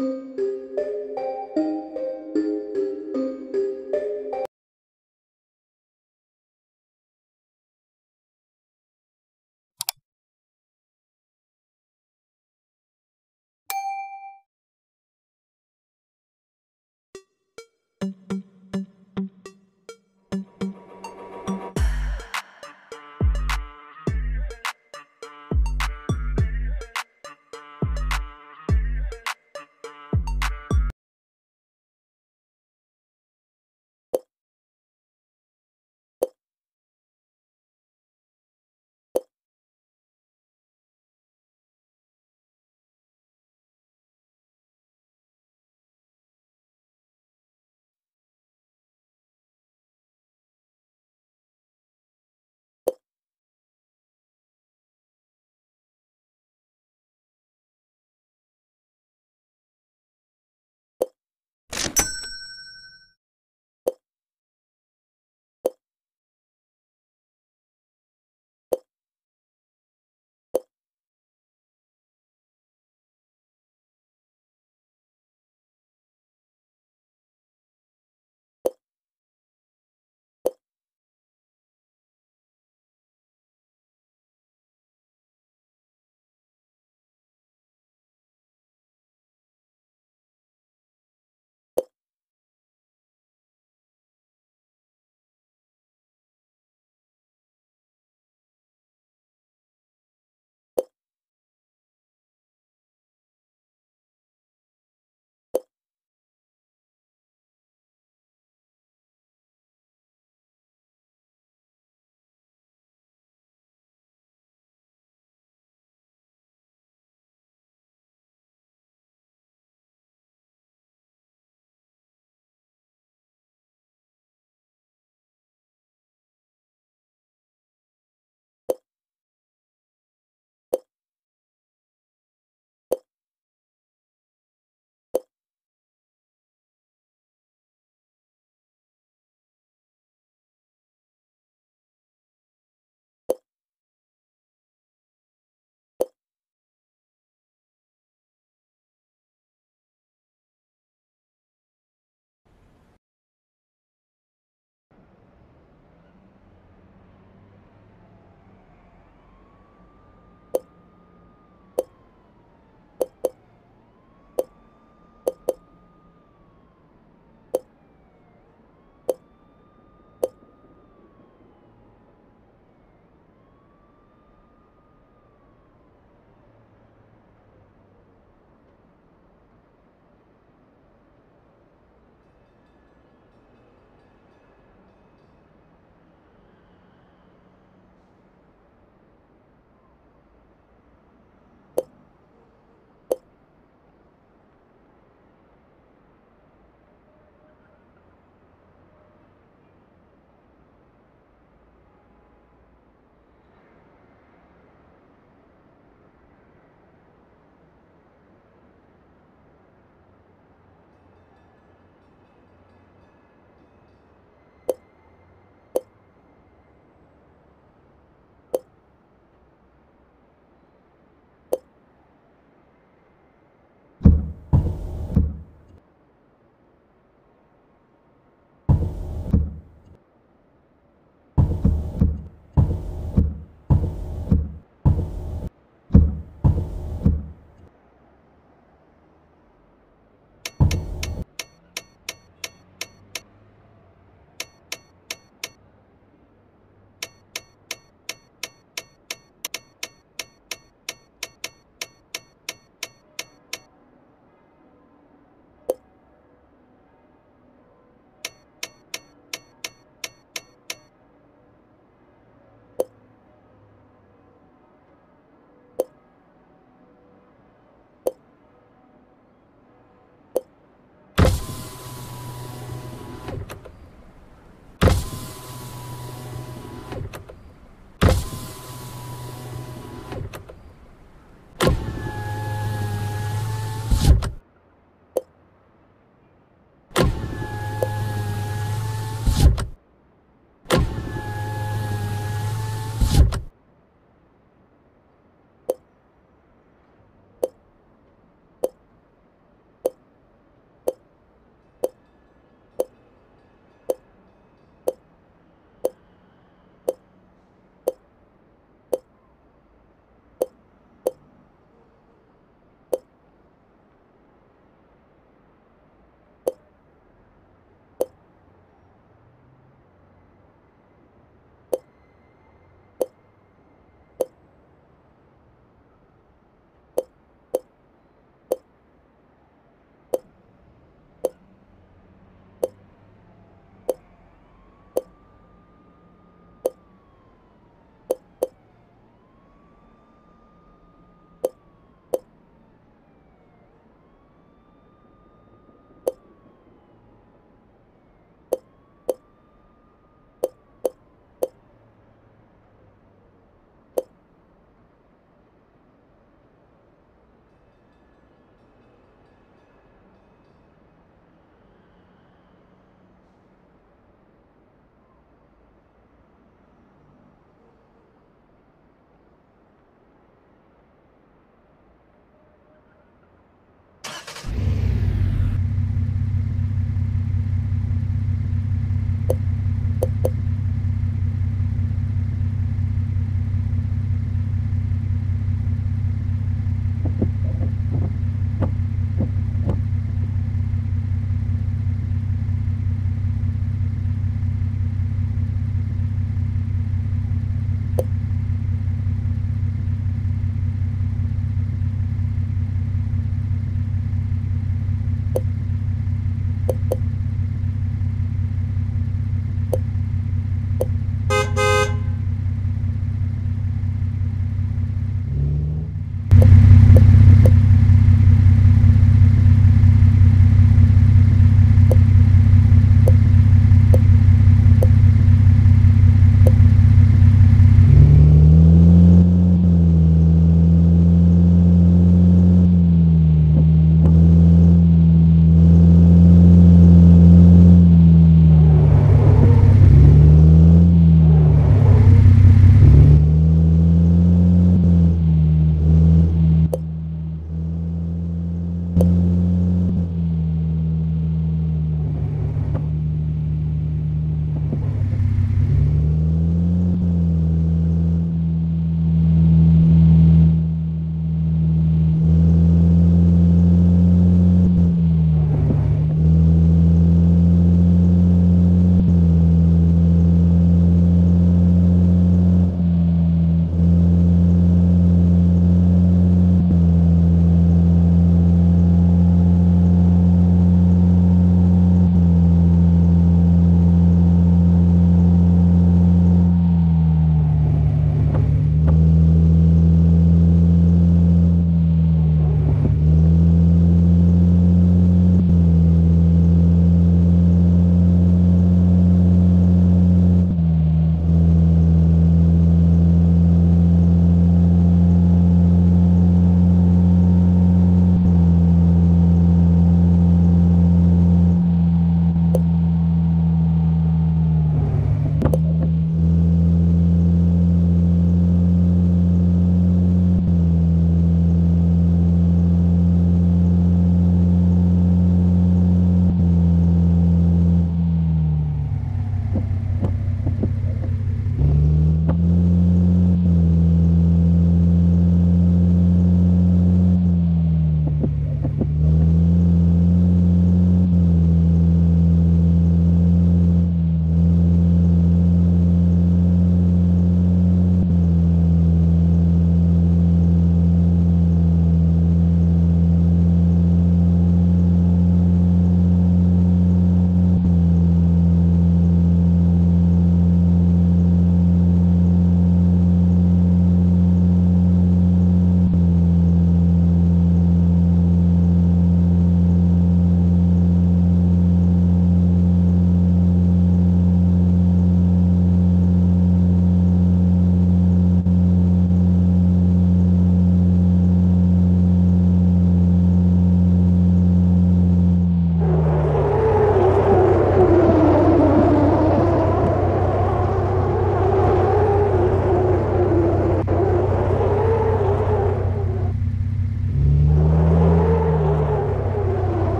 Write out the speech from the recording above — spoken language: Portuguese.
Música